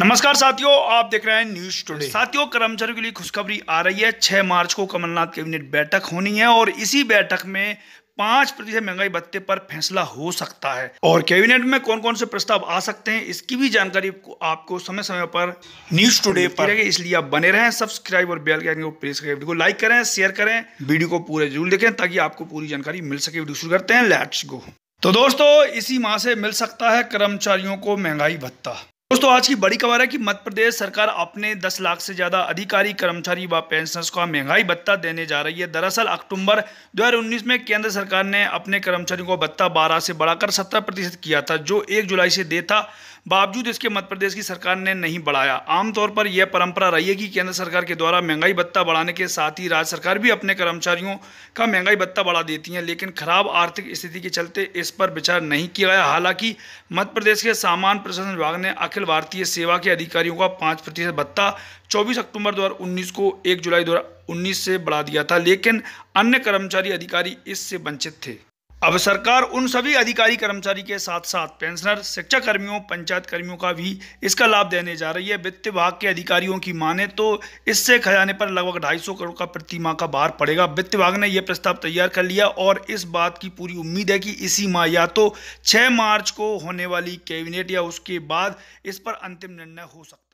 नमस्कार साथियों आप देख रहे हैं न्यूज़ टुडे साथियों कर्मचारियों के लिए खुशखबरी आ रही है। 6 मार्च को कमलनाथ कैबिनेट बैठक होनी है और इसी बैठक में पाँच प्रतिशत महँगाई भत्ते पर फैसला हो सकता है। और कैबिनेट में कौन कौन से प्रस्ताव आ सकते हैं इसकी भी जानकारी आपको समय समय पर न्यूज़ टुडे पर इसलिए आप बने रहें सब्सक्राइब और बेल के को प्रेस करें वीडियो को लाइक करें शेयर करें वीडियो को पूरे ज़रूर देखें ताकि आपको पूरी जानकारी मिल सके। वीडियो शुरू करते हैं लेट्स गो तो दोस्तों इसी माह से मिल सकता है कर्मचारियों को महँगाई भत्ता। दोस्तों, आज की बड़ी खबर है कि मध्य प्रदेश सरकार अपने 10 लाख से ज़्यादा अधिकारी, कर्मचारी व पेंशनर्स को महँगाई भत्ता देने जा रही है। दरअसल, अक्टूबर 2019 में केंद्र सरकार ने अपने कर्मचारियों को भत्ता 12 से बढ़ाकर 70 प्रतिशत किया था, जो 1 जुलाई से दे था। बावजूद इसके मध्य प्रदेश की सरकार ने नहीं बढ़ाया। आमतौर पर यह परंपरा रही है कि केंद्र सरकार के द्वारा महँगाई भत्ता बढ़ाने के साथ ही राज्य सरकार भी अपने कर्मचारियों का महँगाई भत्ता बढ़ा देती है, लेकिन खराब आर्थिक स्थिति के चलते इस पर विचार नहीं किया गया। हालाँकि, मध्य प्रदेश के सामान प्रशासन विभाग ने अखिल भारतीय सेवा के अधिकारियों का पाँच प्रतिशत भत्ता चौबीस अक्टूबर दो हज़ार उन्नीस को एक जुलाई दो हज़ार उन्नीस से बढ़ा दिया था, लेकिन अन्य कर्मचारी अधिकारी इससे वंचित थे। अब सरकार उन सभी अधिकारी कर्मचारी के साथ साथ पेंशनर शिक्षा कर्मियों पंचायत कर्मियों का भी इसका लाभ देने जा रही है। वित्त विभाग के अधिकारियों की माने तो इससे खजाने पर लगभग ढाई सौ करोड़ का प्रति माह का भार पड़ेगा। वित्त विभाग ने यह प्रस्ताव तैयार कर लिया और इस बात की पूरी उम्मीद है कि इसी माह या तो छह मार्च को होने वाली कैबिनेट या उसके बाद इस पर अंतिम निर्णय हो सकता